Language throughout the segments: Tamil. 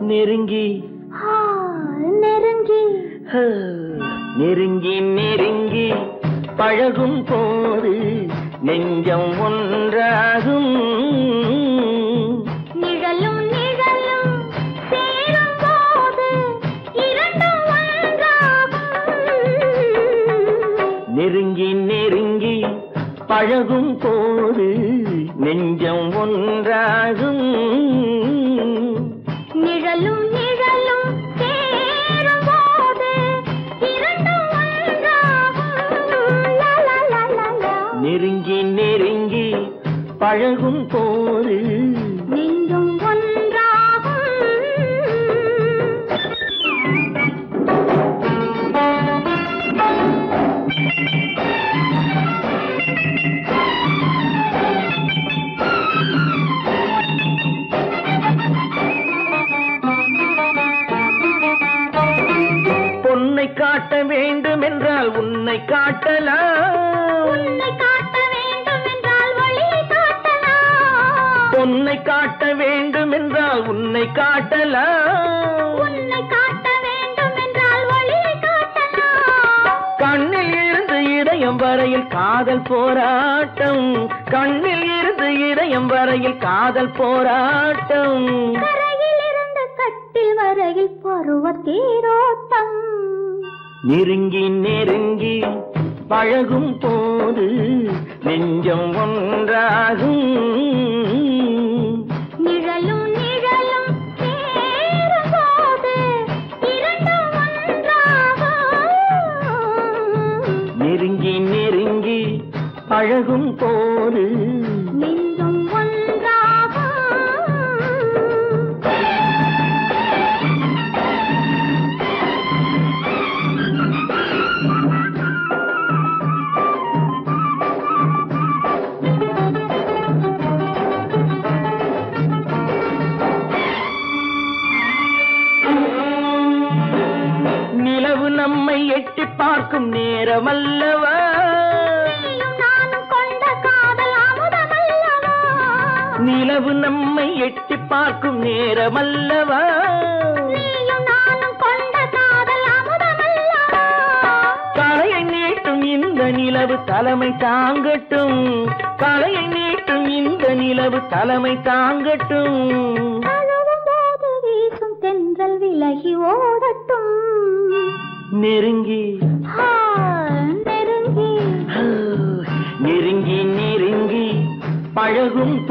நெருங்கி. நெருங்கி நெருங்கி நெருங்கி. பழகும் போது நெஞ்சம் ஒன்று ஒன்றாய் அழகும் போலே பிறக்கும் நேரமல்லவா? தலையை நீட்டும் இந்த நிலவு தலைமை தாங்கட்டும். தலையை நீட்டும் இந்த நிலவு தலைமை தாங்கட்டும். வீசும் தென்றல் விலகி ஓடட்டும். நெருங்கி. நெருங்கி. நெருங்கி நெருங்கி. பழகும்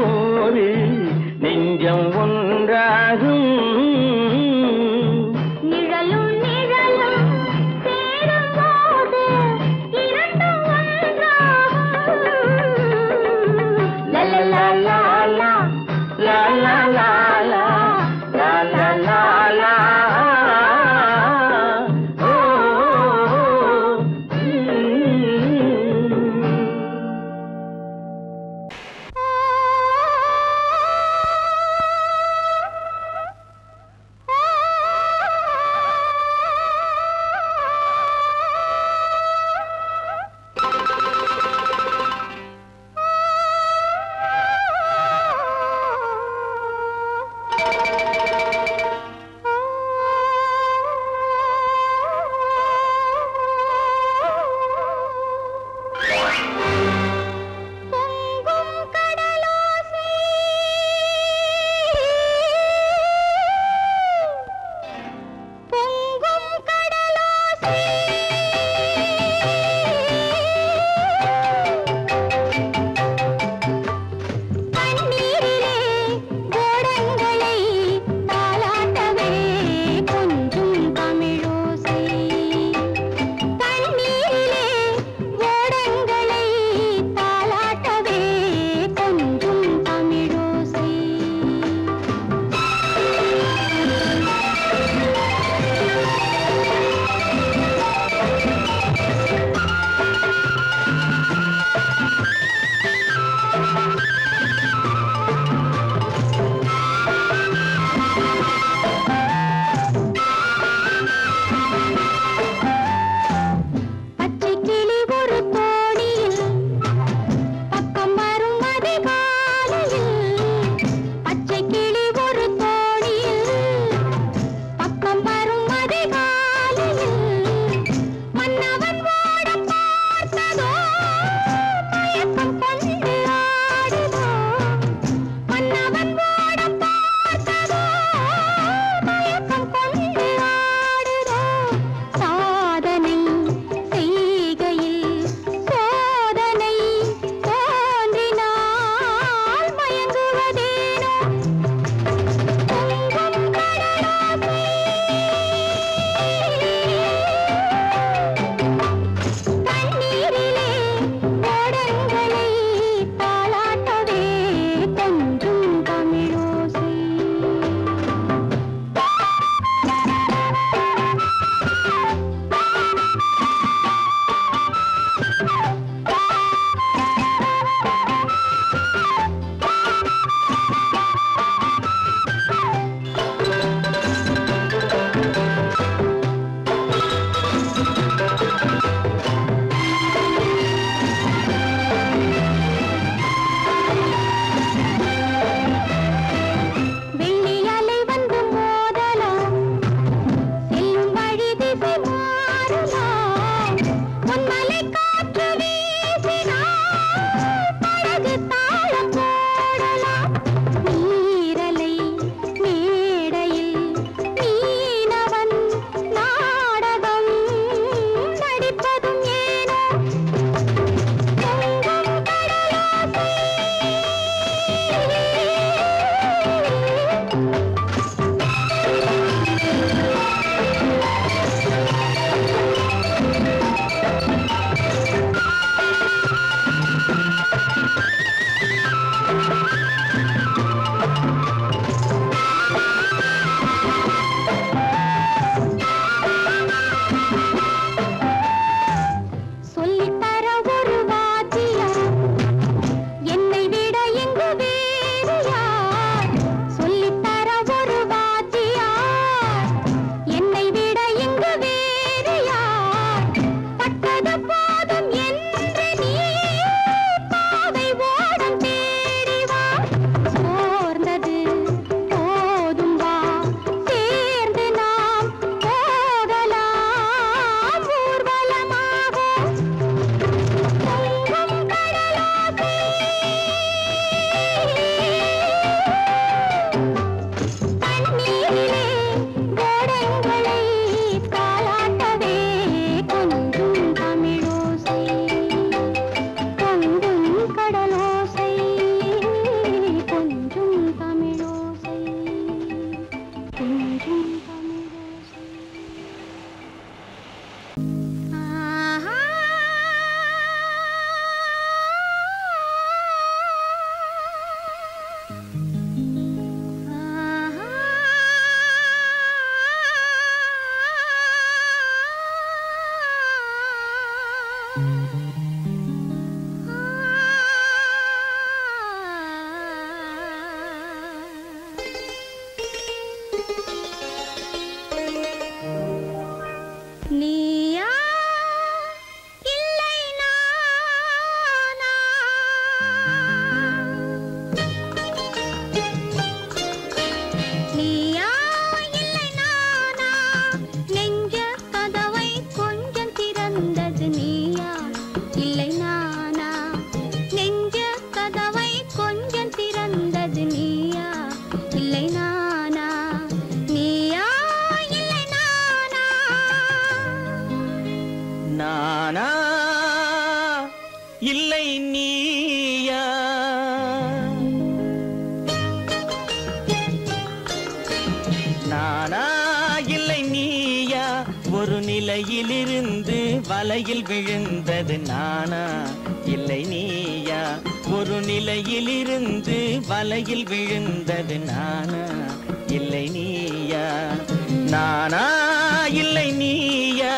நானா? இல்லை நீயா? ஒரு நிலையிலிருந்து வலையில் விழுந்தது நானா? இல்லை நீயா? ஒரு நிலையிலிருந்து வலையில் விழுந்தது நானா? இல்லை நீயா? நானா? இல்லை நீயா?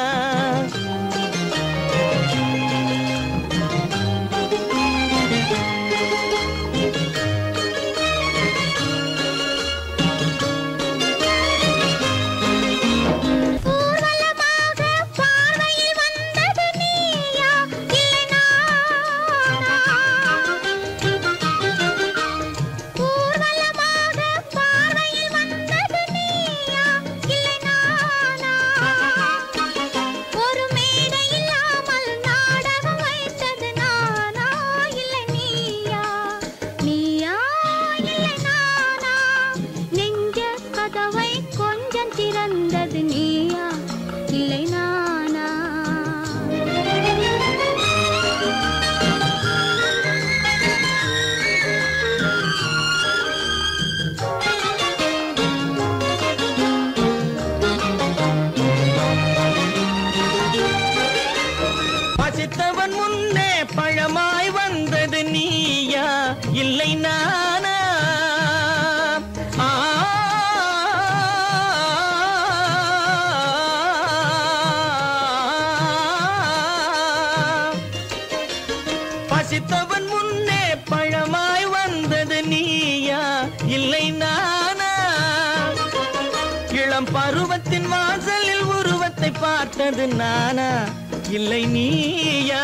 இல்லை நீயா?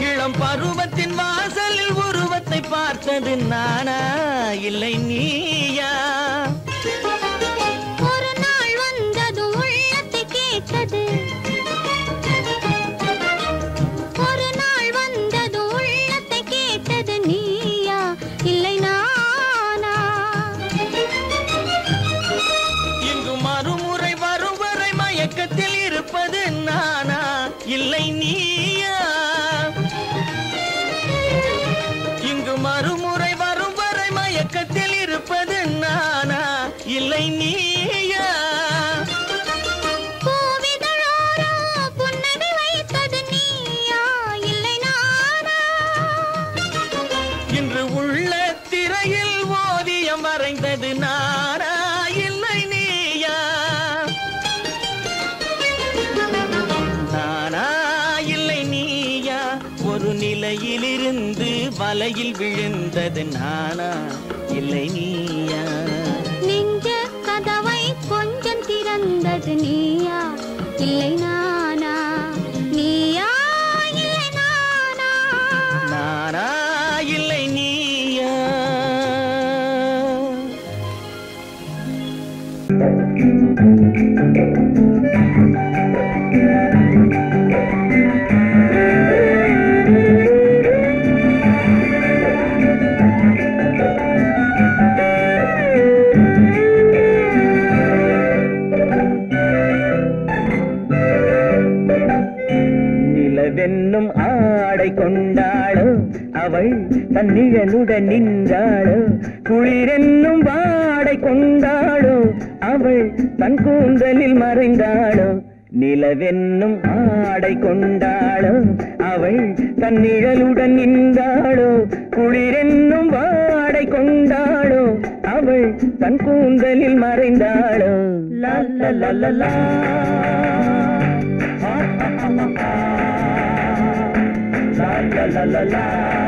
இளம் பருவத்தின் வாசலில் உருவத்தை பார்த்தது நானா? இல்லை நீயா? இல்லை நீயா? இன்று உள்ள திரையில் ஓவியம் வரைந்தது நானா? இல்லை நீயா? நானா? இல்லை நீயா? ஒரு நிலையிலிருந்து வலையில் விழுந்தது நானா? இல்லை நீயா? திறந்தது நீயா அவள் நின்றாளோ? குளிரென்னும் வாடை கொண்டாளோ? அவள் தன் கூந்தலில் மறைந்தாளோ? நிலவென்னும் ஆடை கொண்டாளோ? அவள் தன் நிழலுடன் நின்றாளோ? குளிரென்னும் வாடை கொண்டாளோ? அவள் தன் கூந்தலில் மறைந்தாளோ? லா லா La la la la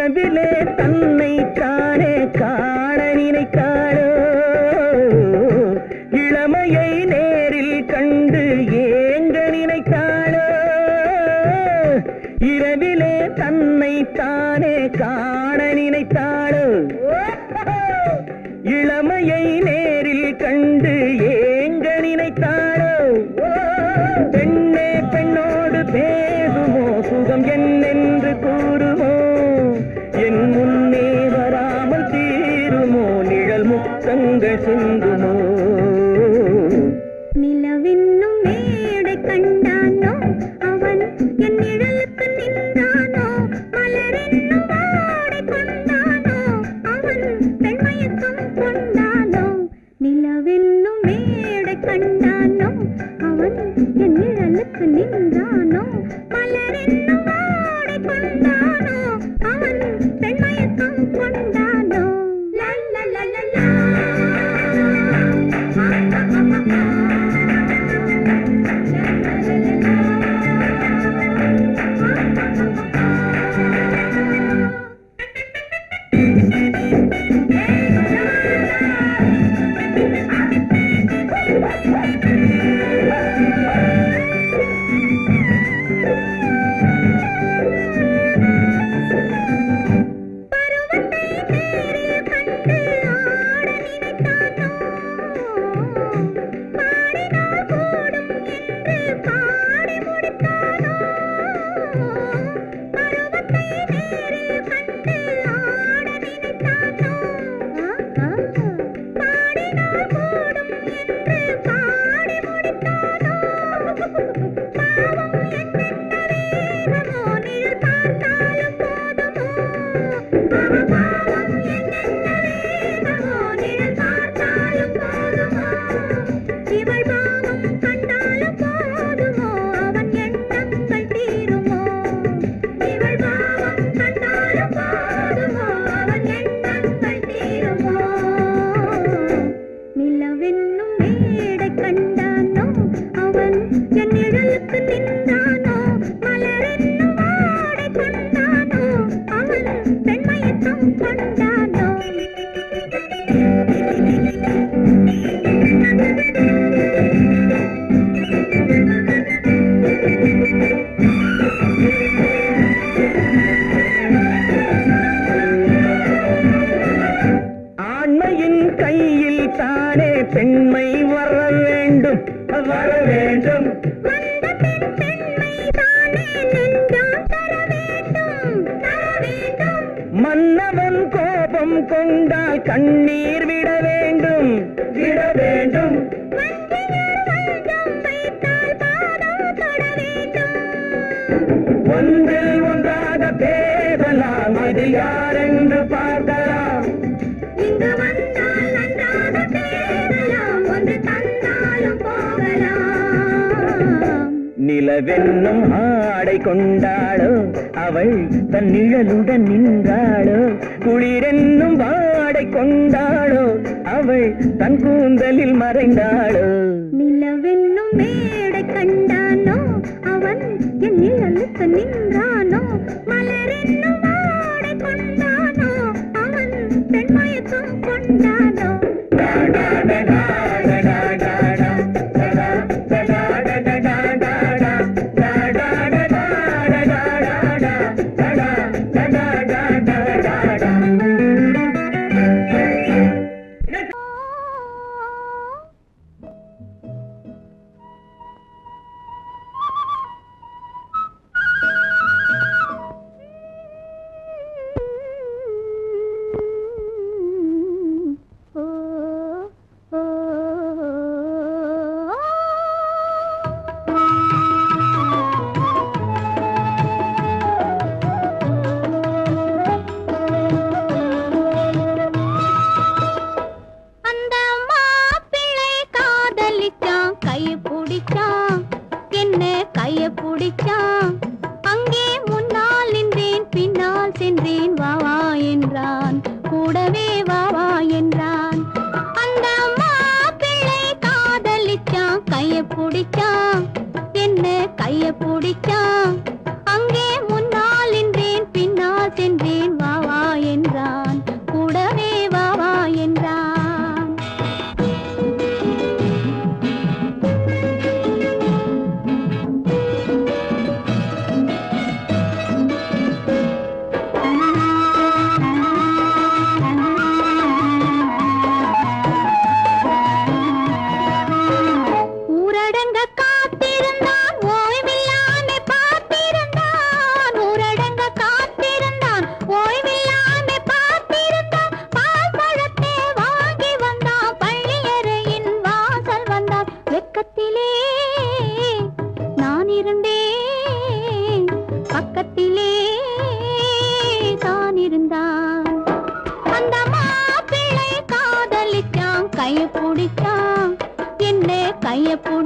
la. இரவிலே தன்னை காணே காண நினைத்தாளோ me. அது யாரென்று பார்க்கலாம். இங்கு வந்தால் நன்றாக தேடலாம் ஒன்று தந்தாலும் போகலாம். நிலவென்னும் ஆடை கொண்டாளோ அவள் தன் நிழலுடன் நின்றாளோ குளிரென்னும் வாடை கொண்டாளோ அவள் தன் கூந்தலில் மறைந்தாளோ.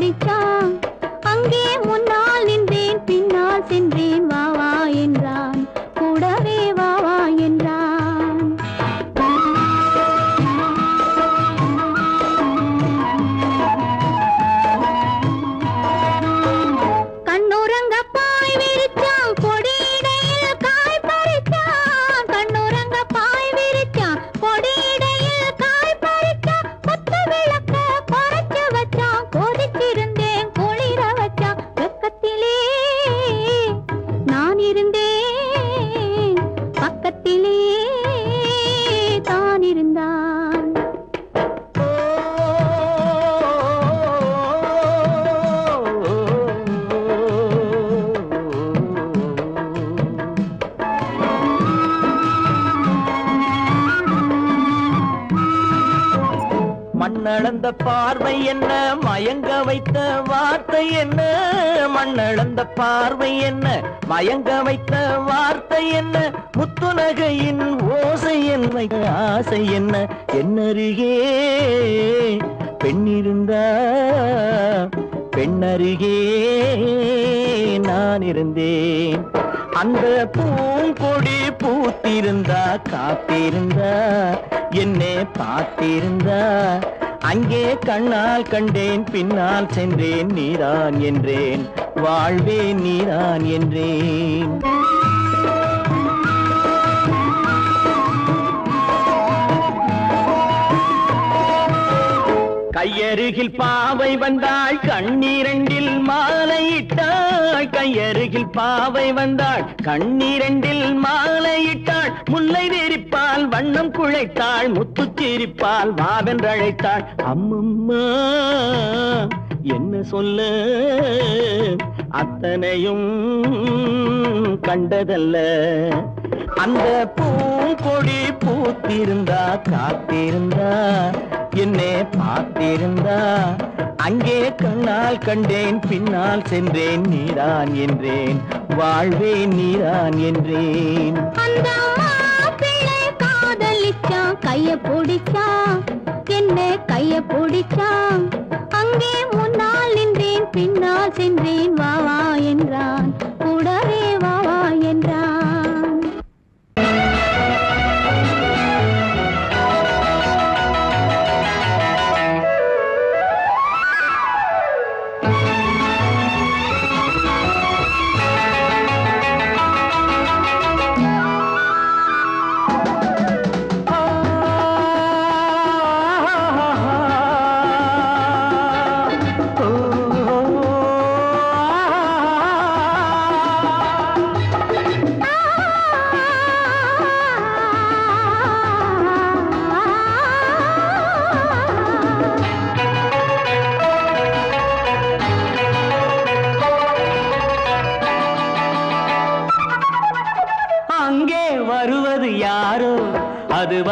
பிடிச்சான் என்ன? மண்ணளந்த பார்வை என்ன? மயங்க வைத்த வார்த்தை என்ன? முத்துநகையின் ஓசை என்ன? ஆசை என்ன? என்னருகே? பெண்ணிருந்தா பெண்ணருகே நான் இருந்தேன் அந்த பூங்கொடி பூத்திருந்தா காத்திருந்தா என்னை பார்த்திருந்தா அங்கே கண்ணால் கண்டேன் பின்னால் சென்றேன் நீரான் என்றேன். வாழ்வே நீரான் என்றேன். கையருகில் பாவை வந்தாள் கண்ணீரண்டில் மாலையிட்டாள். கையருகில் பாவை வந்தாள் கண்ணீரண்டில் மாலையிட்டாள். முல்லை வெறிப்பால் வண்ணம் குழைத்தாள் முத்து சிரிப்பால் மாவென்றழைத்தாள் அம்மம்மா என்ன சொல்ல? அத்தனையும் கண்டதல்ல. அந்த பூங்கொடி பூத்திருந்தா காத்திருந்தா என்னை பார்த்திருந்தா. அங்கே கண்ணால் கண்டேன் பின்னால் சென்றேன் நீரான் என்றேன் வாழ்வே நீரான் என்றேன். அந்த கைய பிடிச்சான் என்ன கைய பிடிச்சான். அங்கே பின்னால் சென்றேன் வா வா என்றான். கூடவே வா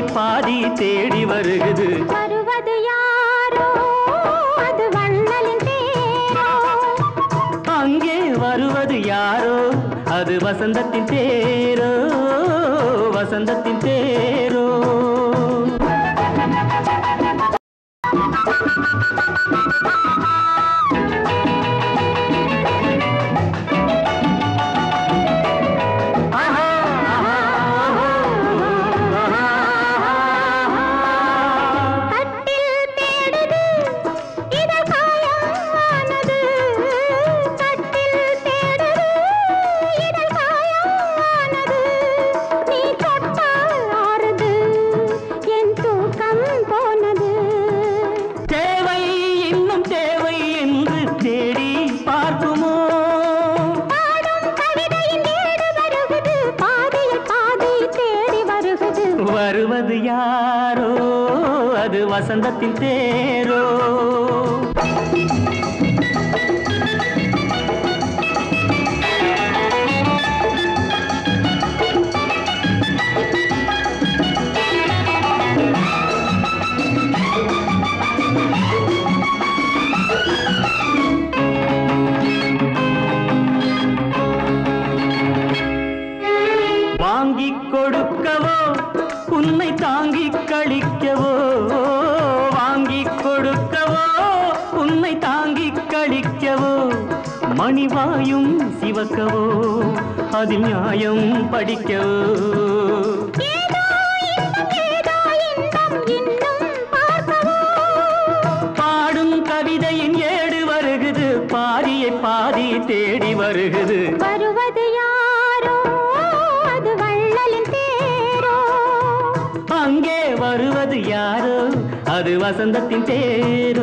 பாதியை பாதி தேடி வருகுது. வருவது யாரோ? அது வள்ளலின் தேரோ அங்கே வருவது யாரோ? அது வசந்தத்தின் தேரோ வசந்தத்தின் தேரோ வசந்தத்தின் அது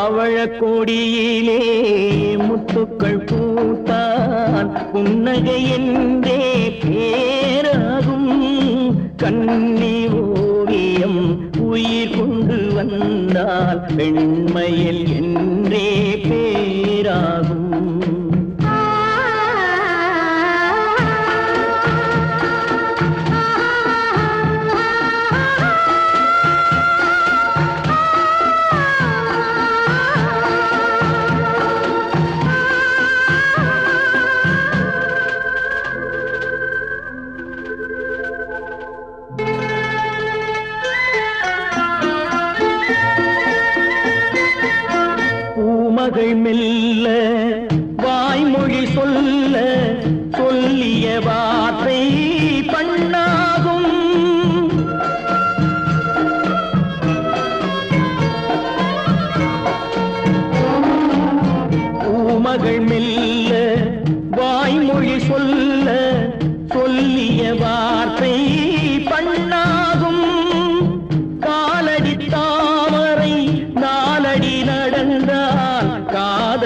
பவழ கொடியிலே முத்துக்கள் பூத்தான். புன்னகை என்றே பேராகும். கண்ணி ஓவியம் உயிர் கொண்டு வந்தால். பெண்மையில் என்றே பேராகும்.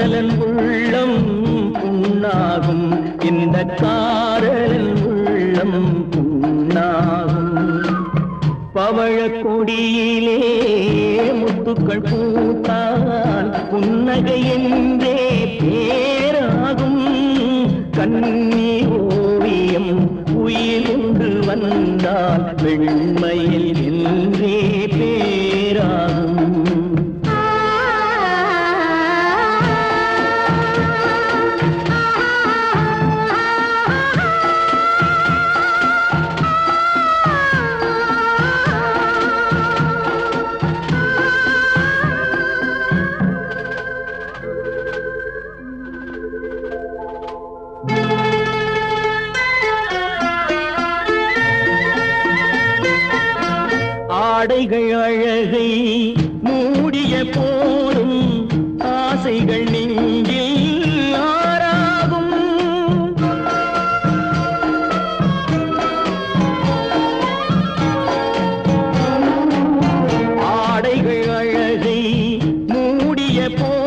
காதலன் உள்ளம் புண்ணாகும் இந்த காதலன் உள்ளம் புண்ணாகும் பவழ கொடியிலே முத்துக்கள் பூத்தால் புன்னகை என்றே பேராகும். கண்ணீர் ஓவியம் உயிர் ஒன்று வந்தால் வெண்மையில் Oh.